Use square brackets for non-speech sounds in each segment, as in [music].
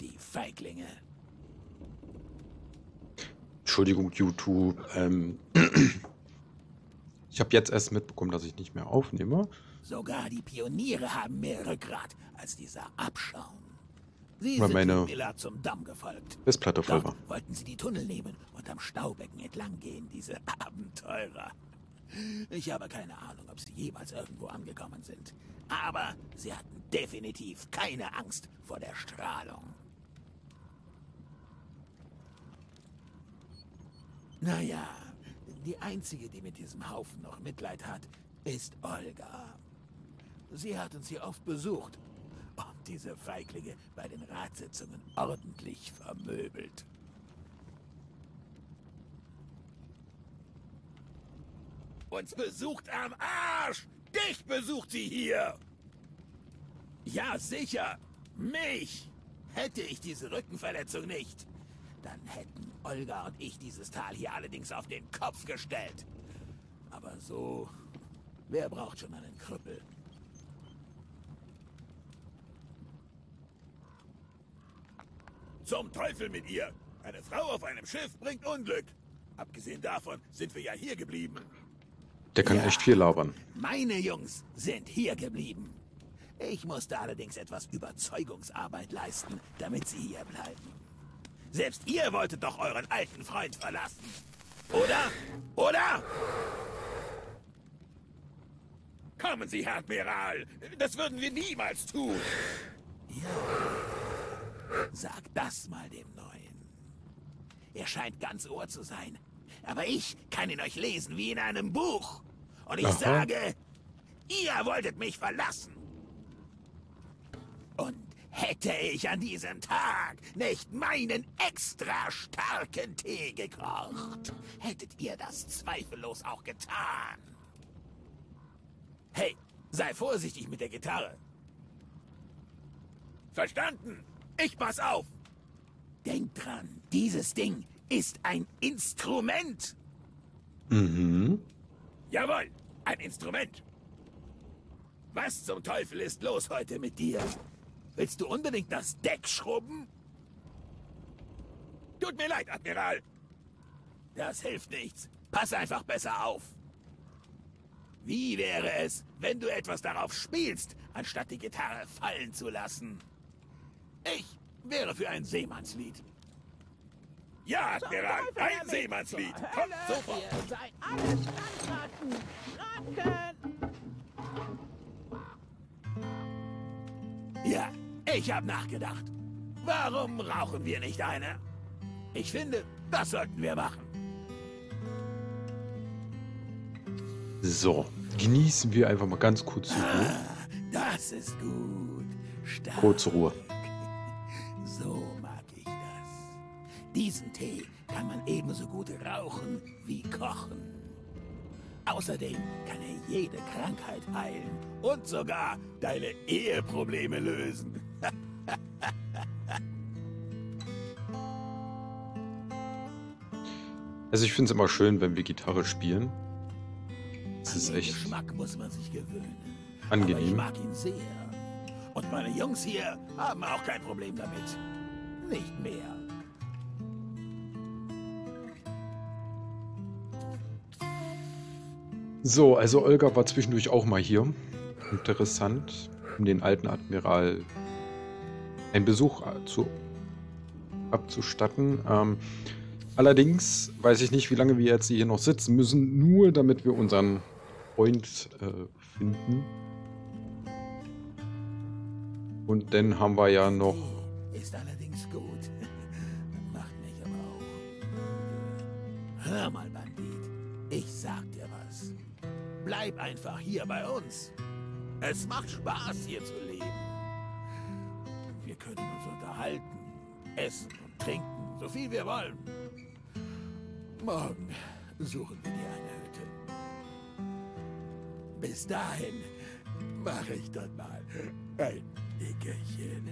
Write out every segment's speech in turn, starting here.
Die Feiglinge. Entschuldigung, YouTube. Ähm, [clears throat] ich habe jetzt erst mitbekommen, dass ich nicht mehr aufnehme. Sogar die Pioniere haben mehr Rückgrat als dieser Abschaum. Sie Weil sind meine Miller zum Damm gefolgt. Festplatte voll war. Wollten sie die Tunnel nehmen und am Staubecken entlang gehen, diese [laughs] Abenteurer. Ich habe keine Ahnung, ob sie jemals irgendwo angekommen sind. Aber sie hatten definitiv keine Angst vor der Strahlung. Naja, die einzige, die mit diesem Haufen noch Mitleid hat, ist Olga. Sie hat uns hier oft besucht und diese Feiglinge bei den Ratssitzungen ordentlich vermöbelt. Uns besucht am Arsch! Dich besucht sie hier! Ja, sicher! Mich! Hätte ich diese Rückenverletzung nicht, dann hätten Olga und ich dieses Tal hier allerdings auf den Kopf gestellt. Aber so... Wer braucht schon einen Krüppel? Zum Teufel mit ihr! Eine Frau auf einem Schiff bringt Unglück! Abgesehen davon sind wir ja hier geblieben. Der kann Ja. echt viel labern. Meine Jungs sind hier geblieben. Ich musste allerdings etwas Überzeugungsarbeit leisten, damit sie hier bleiben. Selbst ihr wolltet doch euren alten Freund verlassen. Oder? Oder? Kommen Sie, Herr Admiral. Das würden wir niemals tun. Ja. Sag das mal dem Neuen. Er scheint ganz Ohr zu sein. Aber ich kann ihn euch lesen wie in einem Buch. Und ich Aha. sage, ihr wolltet mich verlassen. Und hätte ich an diesem Tag nicht meinen extra starken Tee gekocht, hättet ihr das zweifellos auch getan. Hey, sei vorsichtig mit der Gitarre. Verstanden? Ich pass auf. Denk dran, dieses Ding ist ein Instrument. Mhm. Jawohl, ein Instrument. Was zum Teufel ist los heute mit dir? Willst du unbedingt das Deck schrubben? Tut mir leid, Admiral. Das hilft nichts. Pass einfach besser auf. Wie wäre es, wenn du etwas darauf spielst, anstatt die Gitarre fallen zu lassen? Ich wäre für ein Seemannslied. Ja, Admiral, ein Seemannslied. Kommt sofort. Ihr seid alle Landratten! Ich habe nachgedacht. Warum rauchen wir nicht eine? Ich finde, das sollten wir machen. So, genießen wir einfach mal ganz kurz die Ruhe. Ah, das ist gut. Stark. Kurze Ruhe. [laughs] So mag ich das. Diesen Tee kann man ebenso gut rauchen wie kochen. Außerdem kann er jede Krankheit heilen und sogar deine Eheprobleme lösen. [laughs] Also ich finde es immer schön, wenn wir Gitarre spielen. Es ist echt Geschmack muss man sich gewöhnen. Aber ich angenehm. mag ihn sehr. Und meine Jungs hier haben auch kein Problem damit. Nicht mehr. So, also Olga war zwischendurch auch mal hier. Interessant, um den alten Admiral einen Besuch zu, abzustatten. Ähm, allerdings weiß ich nicht, wie lange wir jetzt hier noch sitzen müssen, nur damit wir unseren Freund äh, finden. Und dann haben wir ja noch Ist allerdings gut. [laughs] Macht mich aber auch. Hör mal, Bandit. Ich sag dir was. Bleib einfach hier bei uns. Es macht Spaß, hier zu leben. Wir können uns unterhalten, essen und trinken, so viel wir wollen. Morgen suchen wir dir eine Hütte. Bis dahin mache ich dann mal ein Nickerchen.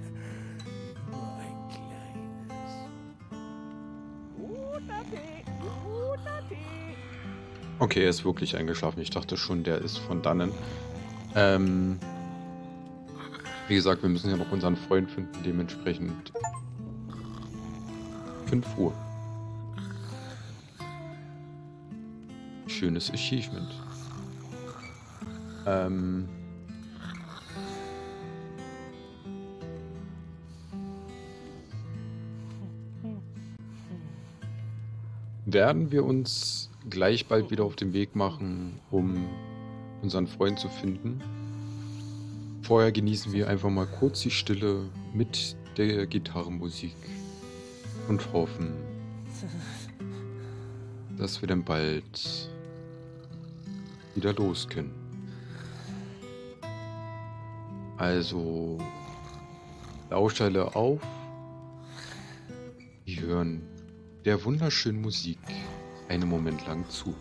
Nur ein kleines. Guter Tee! Guter Tee! Okay, er ist wirklich eingeschlafen. Ich dachte schon, der ist von dannen. Ähm, wie gesagt, wir müssen ja noch unseren Freund finden. Dementsprechend 5 Uhr. Schönes Achievement. Ähm. Werden wir uns gleich bald wieder auf den Weg machen, um unseren Freund zu finden. Vorher genießen wir einfach mal kurz die Stille mit der Gitarrenmusik und hoffen, dass wir dann bald wieder los können. Also Lauscherle auf. Wir hören der wunderschönen Musik einen Moment lang zu.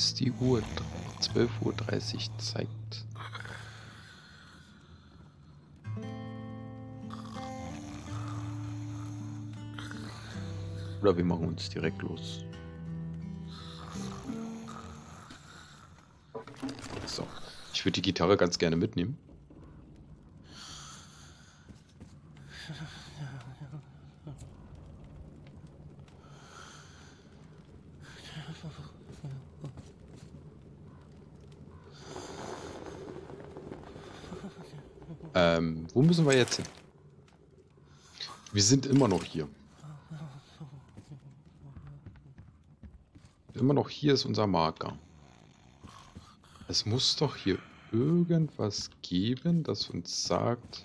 Bis die Uhr 12.30 Uhr zeigt. Oder wir machen uns direkt los. So. Ich würde die Gitarre ganz gerne mitnehmen. Ähm, wo müssen wir jetzt hin? Wir sind immer noch hier. Immer noch hier ist unser Marker. Es muss doch hier irgendwas geben, das uns sagt,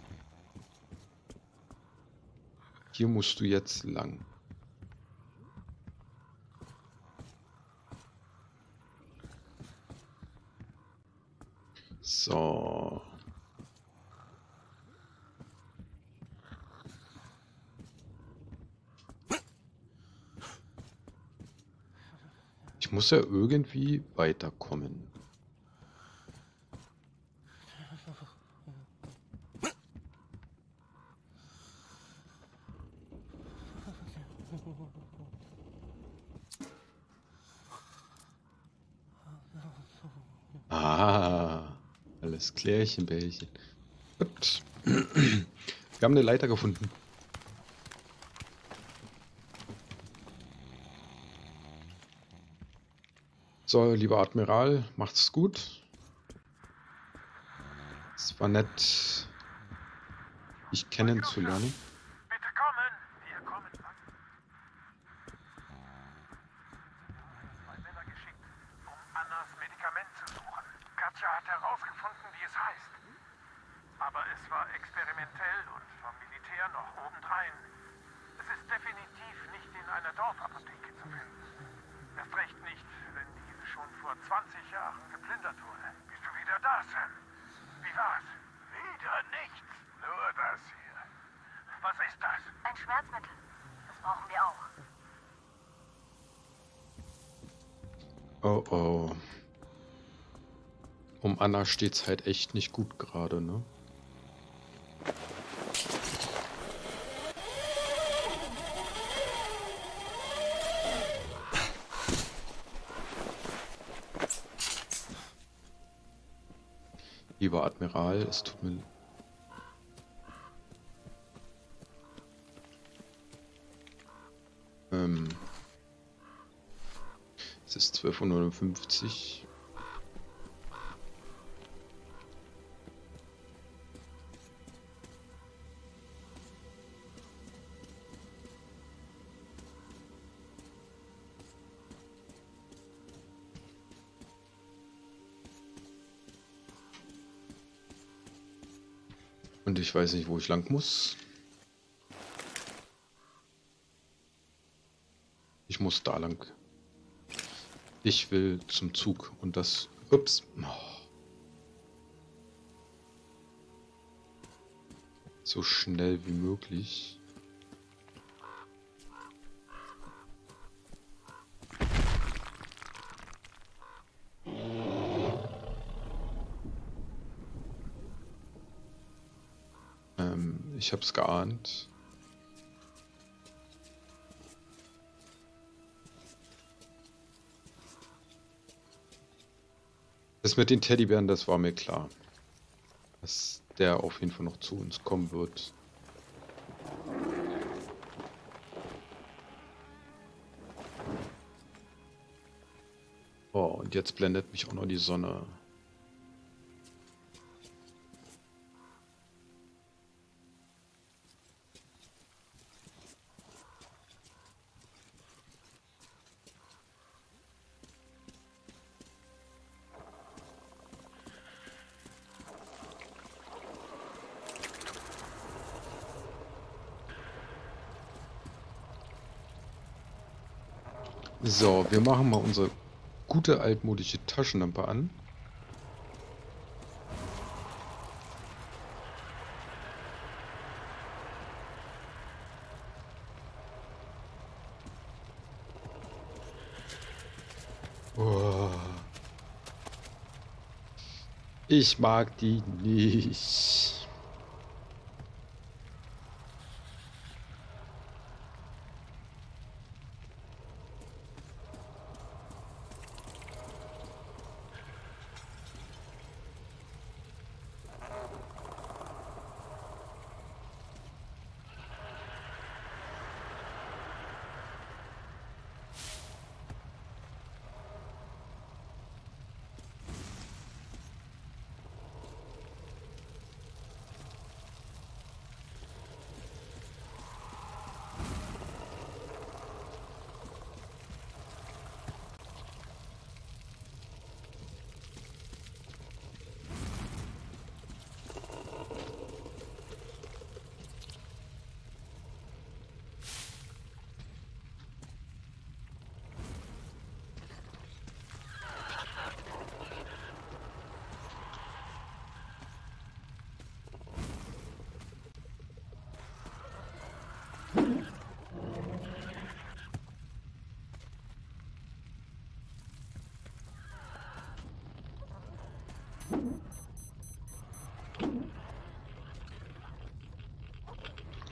hier musst du jetzt lang. So. Muss ja irgendwie weiterkommen. Ah, alles klärchen, Bärchen. Gut. Wir haben eine Leiter gefunden. So, lieber Admiral, macht's gut. Es war nett, dich kennenzulernen. Bitte kommen! Wir kommen lang. Zwei Männer geschickt, um Annas Medikament zu suchen. Katja hat herausgefunden, wie es heißt. Aber es war experimentell und vom Militär noch obendrein. Es ist definitiv nicht in einer Dorfapotheke zu finden. Erst recht nicht, wenn diese schon vor 20 Jahren geplündert wurde. Bist du wieder da, Sam? Wie war's? Wieder nichts. Nur das hier. Was ist das? Ein Schmerzmittel. Das brauchen wir auch. Oh oh. Um Anna steht's halt echt nicht gut gerade, ne? Lieber Admiral, es tut mir 12.59 Uhr. Und ich weiß nicht, wo ich lang muss. Ich muss da lang. Ich will zum Zug und das. Ups. Oh. So schnell wie möglich. Ähm, ich hab's geahnt. Das mit den Teddybären, das war mir klar. Dass der auf jeden Fall noch zu uns kommen wird. Oh, und jetzt blendet mich auch noch die Sonne. So, wir machen mal unsere gute altmodische Taschenlampe an. Oh. Ich mag die nicht.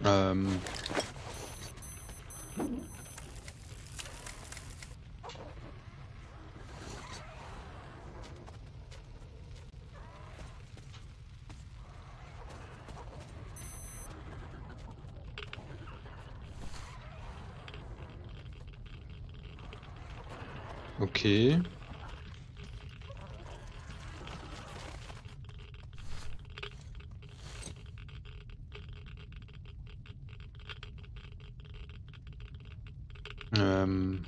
Ähm. Okay. Ähm.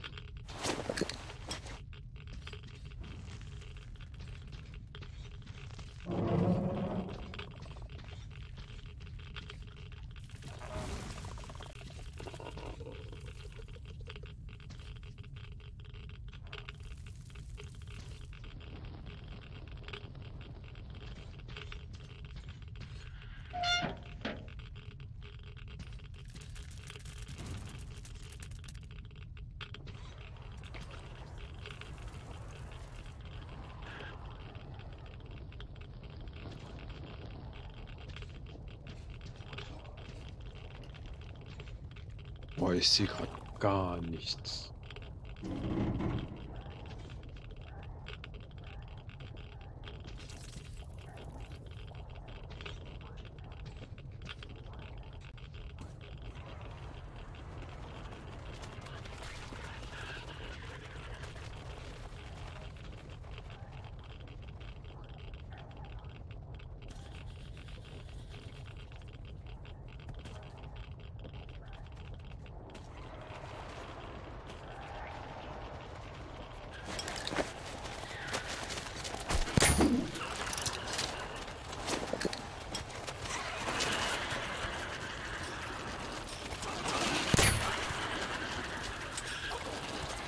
Boah, ich sehe gerade gar nichts.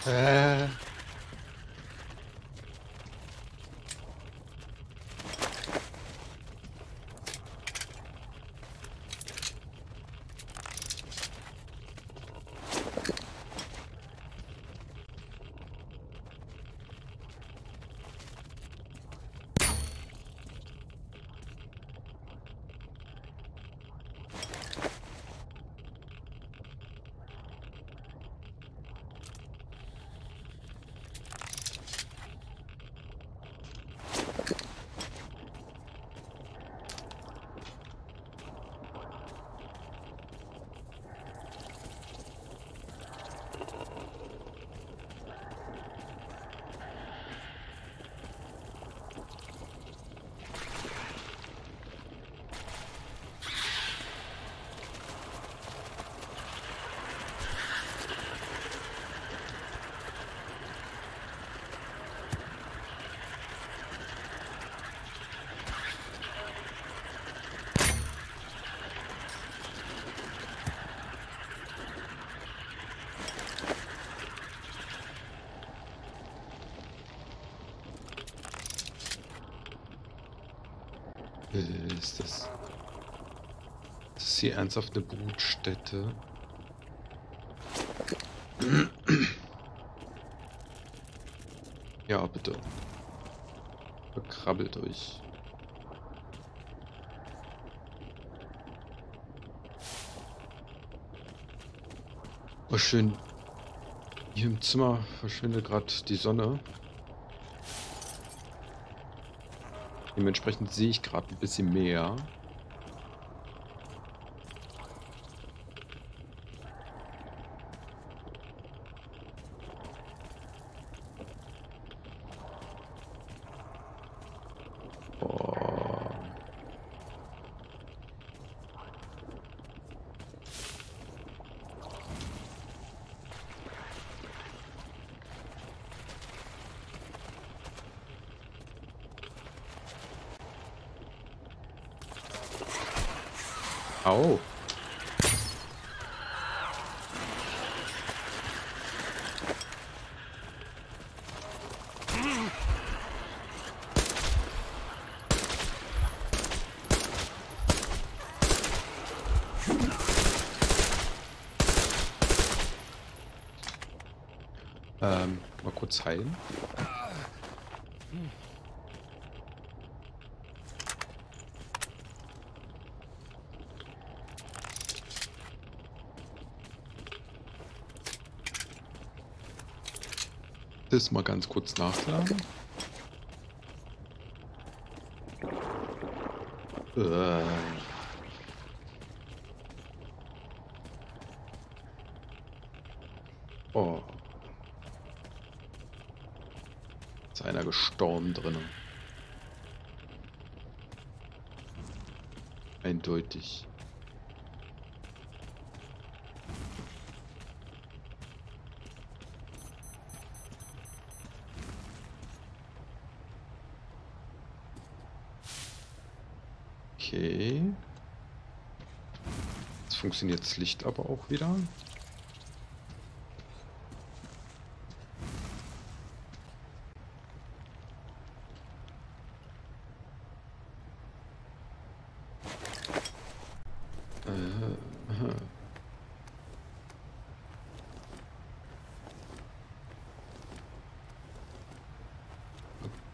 Äh. Äh, Ist das... Ist das hier ernsthaft eine Brutstätte? Ja, bitte. Verkrabbelt euch. Oh, schön. Hier im Zimmer verschwindet gerade die Sonne. Dementsprechend sehe ich gerade ein bisschen mehr. Au. Ähm, mal kurz heilen. Das mal ganz kurz nachladen. Äh. Oh. Ist einer gestorben drinnen. Eindeutig. Okay. Jetzt funktioniert das Licht aber auch wieder. Äh, aha.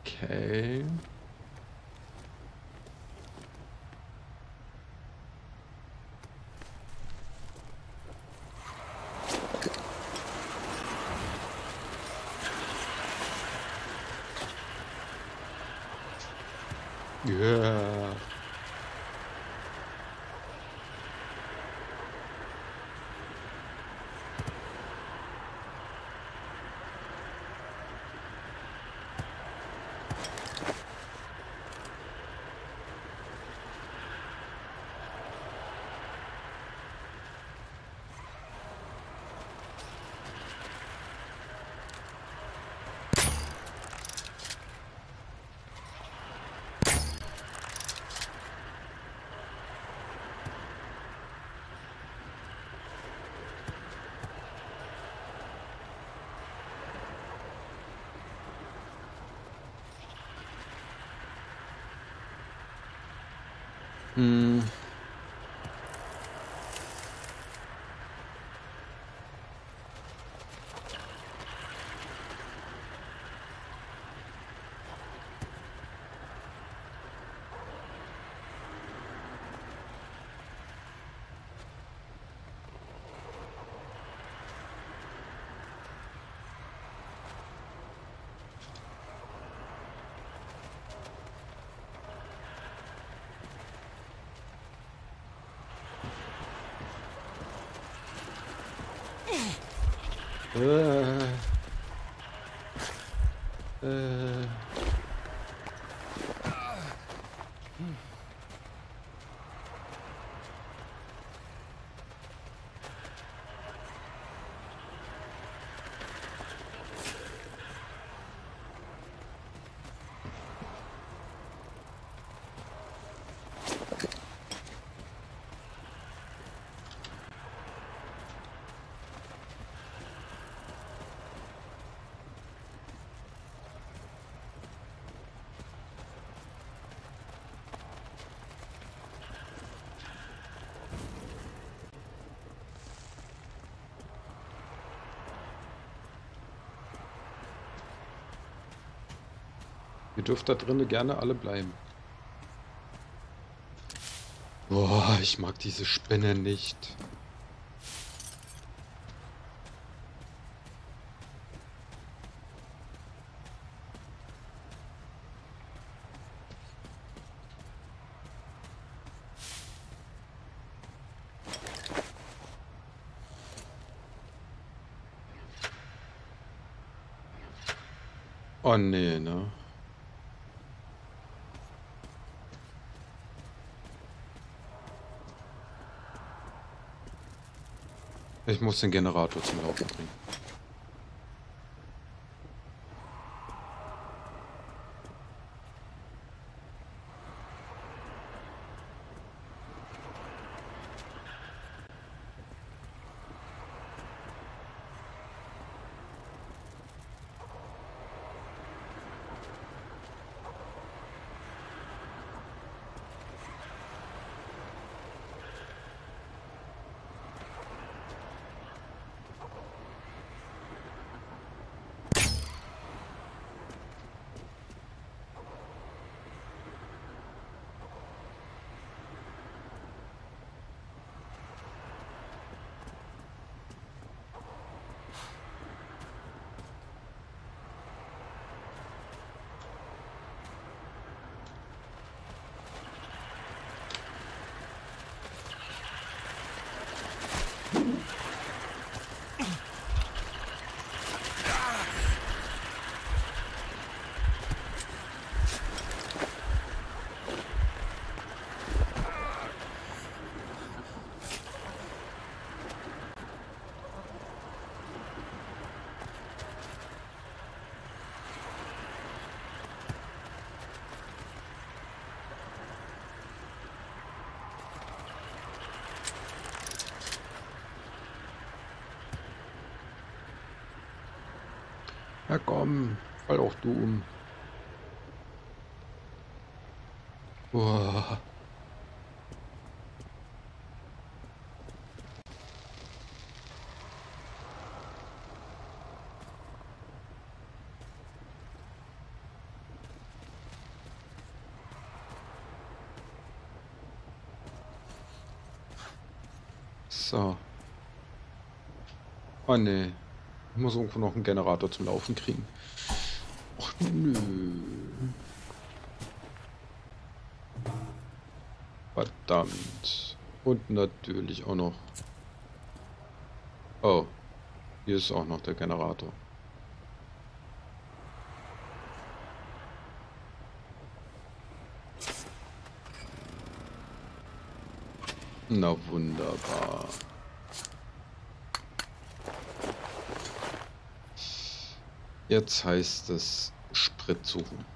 Okay. Ja. Hm. Äh. Äh. Ihr dürft da drinnen gerne alle bleiben. Boah, ich mag diese Spinne nicht. Oh nee, ne? Ich muss den Generator zum Laufen bringen. Ja komm, fall auch du um. Boah. So. Oh ne. Muss irgendwo noch einen Generator zum Laufen kriegen. Ach nö. Verdammt. Und natürlich auch noch. Oh. Hier ist auch noch der Generator. Na wunderbar. Jetzt heißt es Sprit suchen.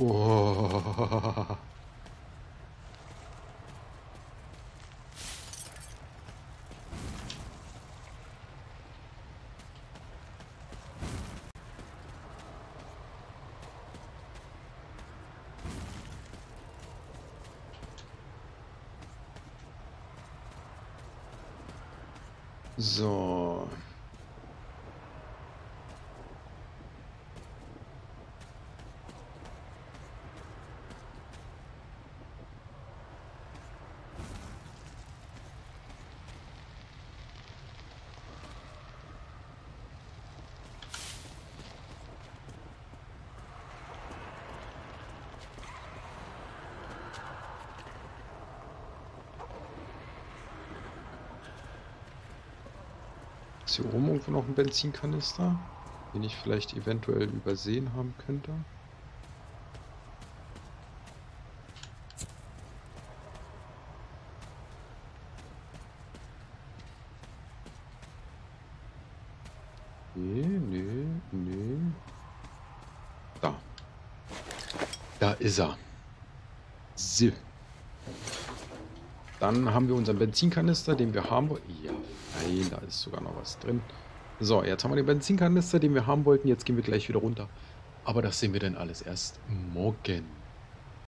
Oh. Ist hier oben irgendwo noch ein Benzinkanister, den ich vielleicht eventuell übersehen haben könnte? Nee, nee, nee. Da. Da ist er. Sieh. Dann haben wir unseren Benzinkanister, den wir haben wollten. Ja, fein, da ist sogar noch was drin. So, jetzt haben wir den Benzinkanister, den wir haben wollten. Jetzt gehen wir gleich wieder runter. Aber das sehen wir dann alles erst morgen.